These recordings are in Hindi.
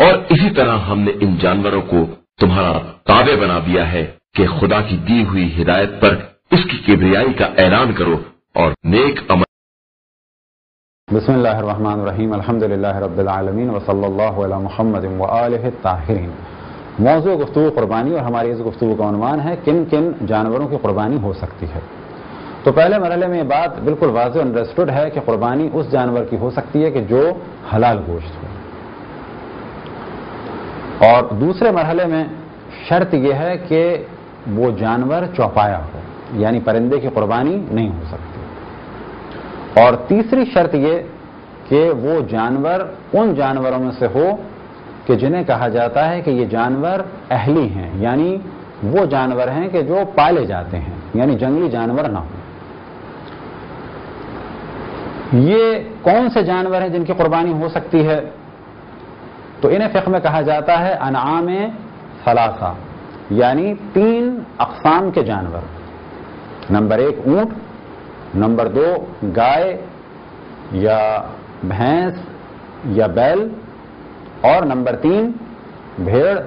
और इसी तरह हमने इन जानवरों को तुम्हारा ताबे बना दिया है कि खुदा की दी हुई हिदायत पर उसकी किबरियाई का ऐलान करो और नेक अमल बसमीम अलहमदिल्ला वसल्ला महमद ताहरीन। मौजू गुफ्तु क़ुरबानी और हमारी इस गुफ्तु का अनुमान है किन किन जानवरों की क़ुरबानी हो सकती है। तो पहले मरहले में ये बात बिल्कुल वाज अंडरस्टूड है कि क़ुरबानी उस जानवर की हो सकती है कि जो हलाल गोश्त और दूसरे मरहले में शर्त यह है कि वो जानवर चौपाया हो, यानी परिंदे की क़ुरबानी नहीं हो सकती। और तीसरी शर्त यह कि वो जानवर उन जानवरों में से हो कि जिन्हें कहा जाता है कि ये जानवर अहली हैं, यानी वो जानवर हैं कि जो पाले जाते हैं, यानी जंगली जानवर ना हो। ये कौन से जानवर हैं जिनकी कुर्बानी हो सकती है? तो इन्हें फ़िक में कहा जाता है अनाम सलासा, यानी तीन अकसाम के जानवर। नंबर एक ऊँट, नंबर दो गाय, या भैंस, या बैल, और नंबर तीन भेड़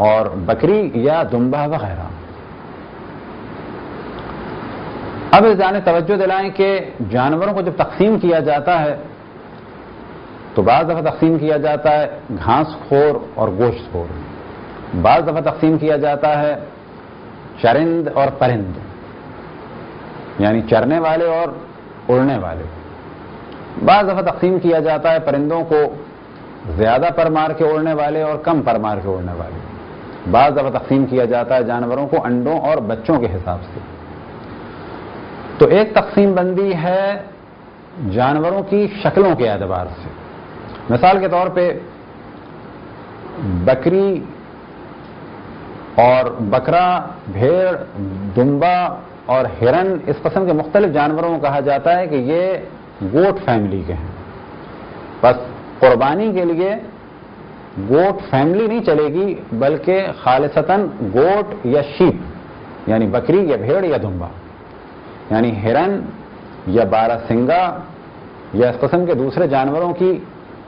और बकरी या दुम्बा वगैरह। अब इस जाने तवज्जो दिलाएँ कि जानवरों को जब तकसीम किया जाता है तो बाज़ दफ़ा तकसीम किया जाता है, घास खोर और गोश्त खोर। बाज़ दफ़ा तकसीम किया जाता है, चरिंद और परिंद। यानी चरने वाले और उड़ने वाले। बाज़ दफ़ा तकसीम किया जाता है परिंदों को ज़्यादा पर मार के उड़ने वाले और कम पर मार के उड़ने वाले। बाज़ दफ़ा तकसीम किया जाता है जानवरों को अंडों और बच्चों के हिसाब से। तो एक तकसीम बंदी है जानवरों की शक्लों के एतबार से। मिसाल के तौर पे बकरी और बकरा, भेड़, दुम्बा और हिरन इस कस्म के मुख्तलिफ़ जानवरों को कहा जाता है कि ये गोट फैमिली के हैं। बस कुर्बानी के लिए गोट फैमिली नहीं चलेगी, बल्कि खालिसतन गोट या शीप, यानी बकरी या भेड़ या दुम्बा, यानी हिरन या बारासिंगा या इस कस्म के दूसरे जानवरों की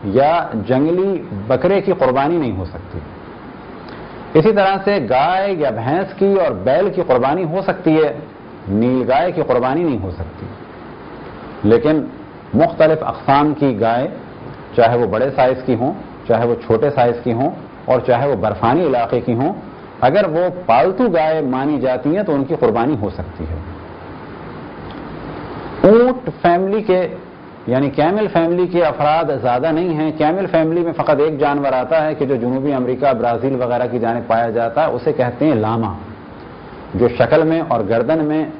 या जंगली बकरे की कुर्बानी नहीं हो सकती। इसी तरह से गाय या भैंस की और बैल की कुर्बानी हो सकती है, नील गाय की कुर्बानी नहीं हो सकती। लेकिन मुख्तलिफ़ अकसाम की गाय, चाहे वो बड़े साइज़ की हों, चाहे वो छोटे साइज़ की हों, और चाहे वो बर्फानी इलाके की हों, अगर वो पालतू गाय मानी जाती हैं तो उनकी कुर्बानी हो सकती है। ऊँट फैमिली के यानी कैमिल फैमिली के अफराद ज़्यादा नहीं हैं। कैमिल फैमिली में फ़कत एक जानवर आता है कि जो जनूबी अमेरिका, ब्राज़ील वगैरह की जानब पाया जाता है उसे कहते हैं लामा, जो शक्ल में और गर्दन में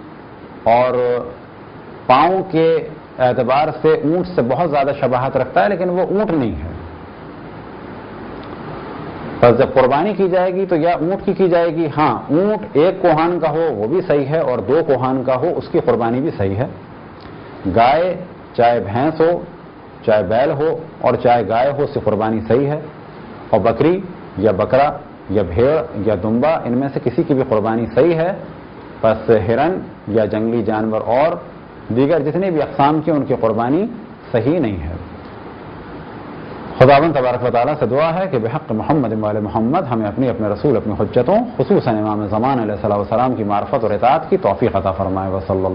और पाँव के एतबार से ऊँट से बहुत ज़्यादा शबाहत रखता है, लेकिन वो ऊँट नहीं है। बस जब कुर्बानी की जाएगी तो या ऊँट की की जाएगी? हाँ ऊँट एक कोहान का हो, वो भी सही है, और दो कोहान का हो, उसकी कुर्बानी भी सही है। गाय चाहे भैंस हो, चाहे बैल हो और चाहे गाय हो उसकी कुर्बानी सही है। और बकरी या बकरा या भेड़ या दुम्बा, इनमें से किसी की भी कुर्बानी सही है। बस हिरन या जंगली जानवर और दीगर जितने भी अकसाम की उनकी कुर्बानी सही नहीं है। खुदावन तबारक वाली से दुआ है कि बेहक मोहम्मद वाल मोहम्मद हमें अपनी अपने रसूल, अपनी हजतों खसूस इमाम ज़मान की मार्फत और इतात की तोफ़ी अता फ़रमाए। वसल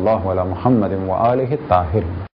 महमद वाल ताहिर।